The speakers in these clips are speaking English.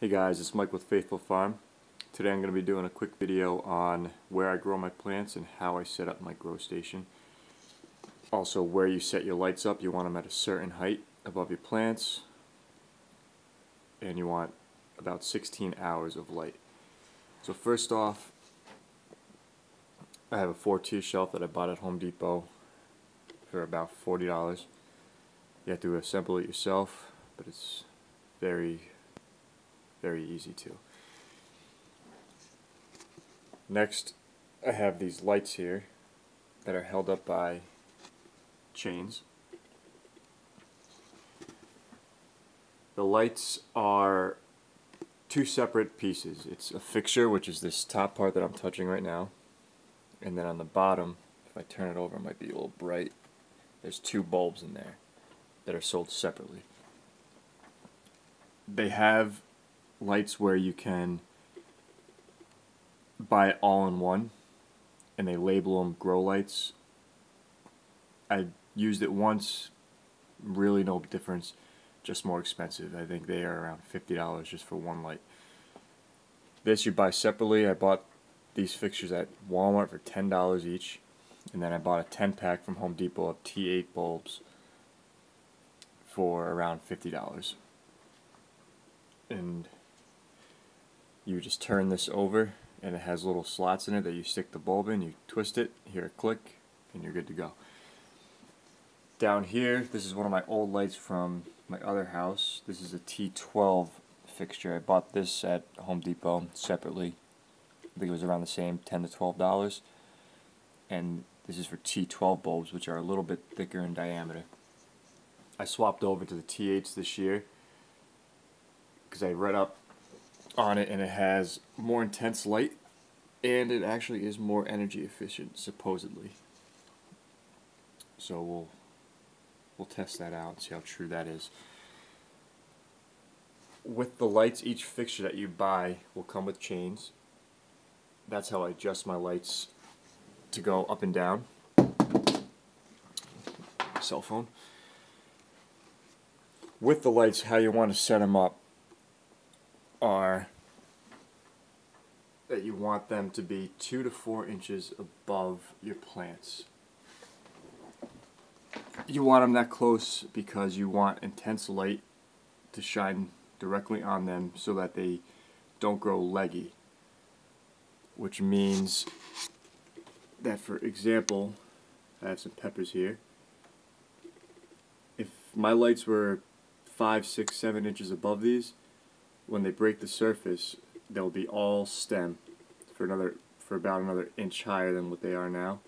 Hey guys, it's Mike with Faithful Farm. Today I'm going to be doing a quick video on where I grow my plants and how I set up my grow station. Also where you set your lights up, you want them at a certain height above your plants and you want about 16 hours of light. So first off, I have a four tier shelf that I bought at Home Depot for about $40. You have to assemble it yourself, but it's very very easy to. Next, I have these lights here that are held up by chains. The lights are two separate pieces. It's a fixture, which is this top part that I'm touching right now, and then on the bottom, if I turn it over, it might be a little bright. There's two bulbs in there that are sold separately. They have lights where you can buy it all in one and they label them grow lights. I used it once, really no difference, just more expensive. I think they are around $50 just for one light. This you buy separately. I bought these fixtures at Walmart for $10 each. And then I bought a 10 pack from Home Depot of T8 bulbs for around $50. And you just turn this over and it has little slots in it that you stick the bulb in, you twist it, hear a click, and you're good to go. Down here, this is one of my old lights from my other house. This is a T12 fixture. I bought this at Home Depot separately. I think it was around the same 10 to 12 dollars. And this is for T12 bulbs, which are a little bit thicker in diameter. I swapped over to the T8s this year because I read up on it and it has more intense light and it actually is more energy efficient supposedly. So we'll we'll test that out and see how true that is. With the lights each fixture that you buy will come with chains. That's how I adjust my lights to go up and down. Cell phone. With the lights how you want to set them up are that you want them to be two to four inches above your plants. You want them that close because you want intense light to shine directly on them so that they don't grow leggy. Which means that, for example, I have some peppers here. If my lights were five, six, seven inches above these, when they break the surface, they'll be all stem for another for about another inch higher than what they are now.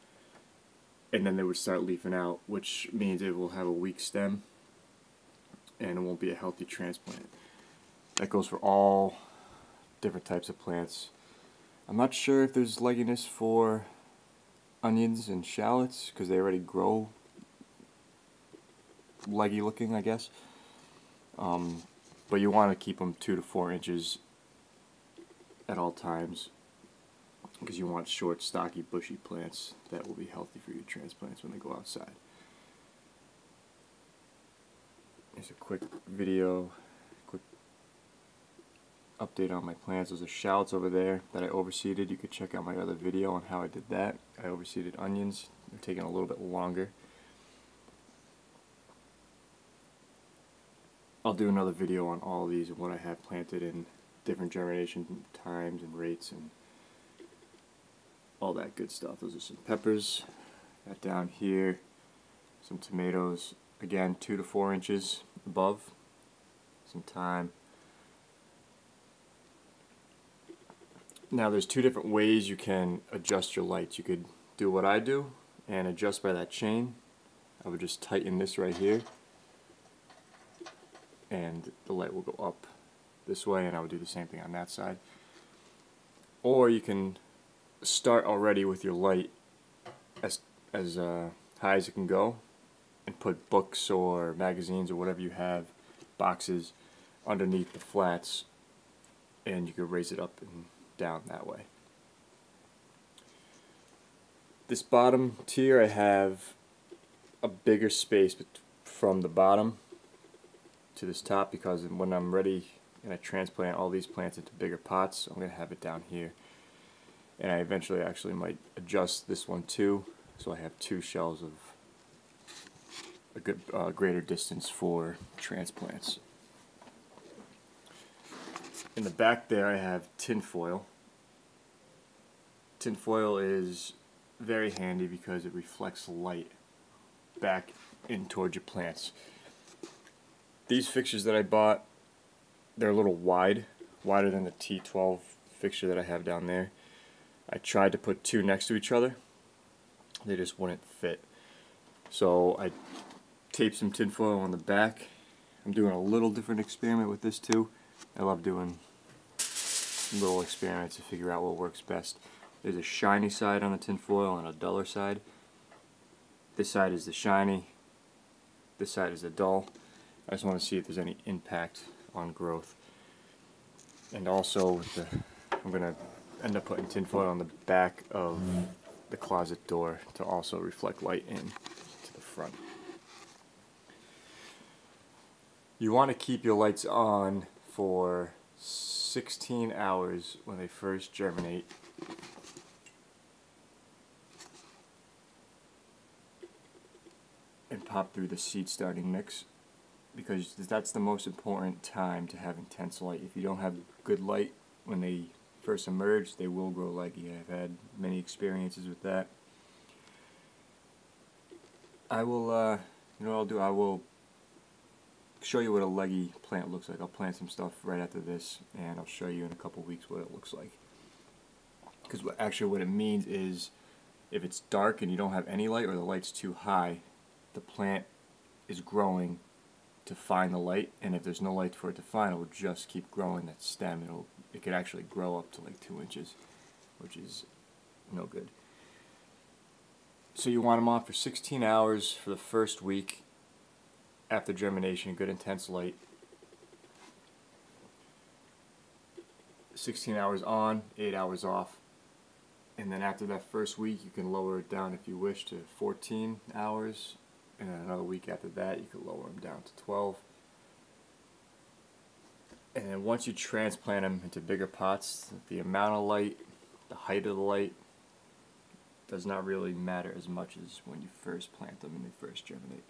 And then they would start leafing out, which means it will have a weak stem and it won't be a healthy transplant. That goes for all different types of plants. I'm not sure if there's legginess for onions and shallots because they already grow leggy looking, I guess. Um, but you want to keep them two to four inches at all times because you want short, stocky, bushy plants that will be healthy for your transplants when they go outside. Here's a quick video, quick update on my plants. Those are shallots over there that I overseeded. You could check out my other video on how I did that. I overseeded onions. They're taking a little bit longer. I'll do another video on all these and what I have planted in different germination times and rates and all that good stuff. Those are some peppers. Got down here some tomatoes. Again, two to four inches above. Some thyme. Now there's two different ways you can adjust your lights. You could do what I do and adjust by that chain. I would just tighten this right here and the light will go up this way and I would do the same thing on that side. Or you can start already with your light as, as uh, high as it can go and put books or magazines or whatever you have, boxes, underneath the flats and you could raise it up and down that way. This bottom tier I have a bigger space from the bottom to this top because when I'm ready and I transplant all these plants into bigger pots. I'm going to have it down here. And I eventually actually might adjust this one too, so I have two shells of a good uh, greater distance for transplants. In the back there I have tin foil. Tin foil is very handy because it reflects light back in towards your plants. These fixtures that I bought, they're a little wide, wider than the T12 fixture that I have down there. I tried to put two next to each other. They just wouldn't fit. So I taped some tinfoil on the back. I'm doing a little different experiment with this too. I love doing little experiments to figure out what works best. There's a shiny side on the tinfoil and a duller side. This side is the shiny, this side is the dull. I just want to see if there's any impact on growth. And also, the, I'm going to end up putting tinfoil on the back of the closet door to also reflect light in to the front. You want to keep your lights on for 16 hours when they first germinate. And pop through the seed starting mix because that's the most important time to have intense light. If you don't have good light when they first emerge, they will grow leggy. I've had many experiences with that. I will, uh, you know what I'll do? I will show you what a leggy plant looks like. I'll plant some stuff right after this, and I'll show you in a couple weeks what it looks like. Because actually what it means is if it's dark and you don't have any light or the light's too high, the plant is growing to find the light, and if there's no light for it to find, it will just keep growing that stem. It'll it could actually grow up to like two inches, which is no good. So you want them on for 16 hours for the first week after germination, good intense light. 16 hours on, 8 hours off. And then after that first week, you can lower it down if you wish to 14 hours. And then another week after that, you can lower them down to 12. And then once you transplant them into bigger pots, the amount of light, the height of the light, does not really matter as much as when you first plant them and they first germinate.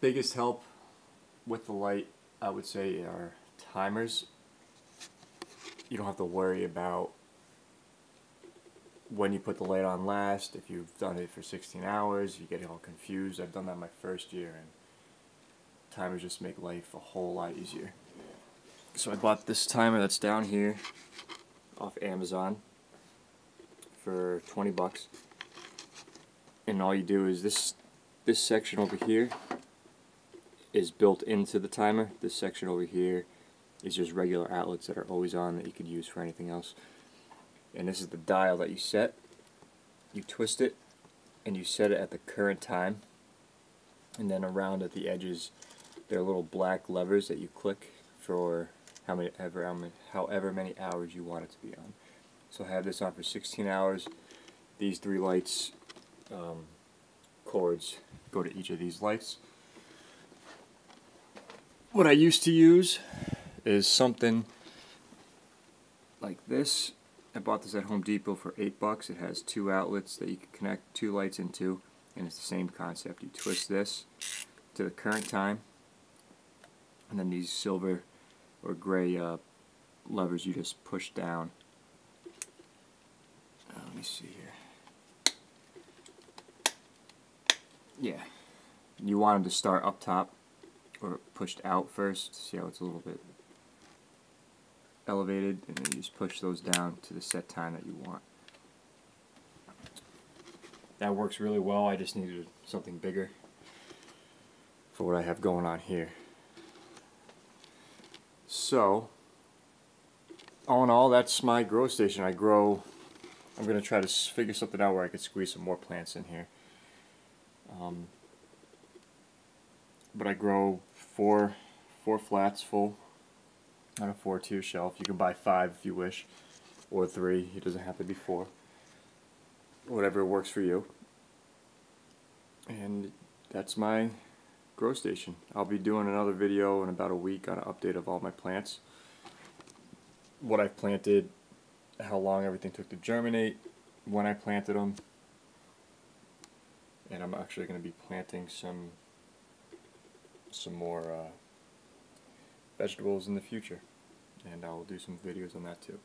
Biggest help with the light, I would say, are timers. You don't have to worry about when you put the light on last, if you've done it for 16 hours, you get all confused. I've done that my first year and timers just make life a whole lot easier. So I bought this timer that's down here off Amazon for 20 bucks. And all you do is this this section over here is built into the timer. This section over here is just regular outlets that are always on that you could use for anything else. And this is the dial that you set. You twist it and you set it at the current time. And then around at the edges there are little black levers that you click for how many ever however many hours you want it to be on. So I have this on for 16 hours. These three lights um, cords go to each of these lights. What I used to use is something like this. I bought this at Home Depot for 8 bucks. It has two outlets that you can connect two lights into and it's the same concept. You twist this to the current time and then these silver or gray uh, levers you just push down. Uh, let me see here. Yeah, you want them to start up top or pushed out first. See how it's a little bit elevated, and then you just push those down to the set time that you want. That works really well. I just needed something bigger for what I have going on here. So, all in all, that's my grow station. I grow, I'm going to try to figure something out where I could squeeze some more plants in here. Um, but I grow four, four flats full on a four tier shelf. You can buy five if you wish, or three. It doesn't have to be four. Whatever works for you. And that's my grow station. I'll be doing another video in about a week on an update of all my plants. What I've planted, how long everything took to germinate, when I planted them, and I'm actually going to be planting some some more uh, vegetables in the future and I will do some videos on that too.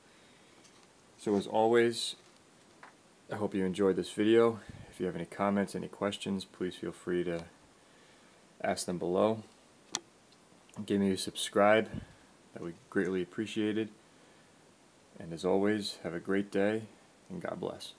So as always, I hope you enjoyed this video. If you have any comments, any questions, please feel free to ask them below. Give me a subscribe, that would greatly appreciated. And as always, have a great day and God bless.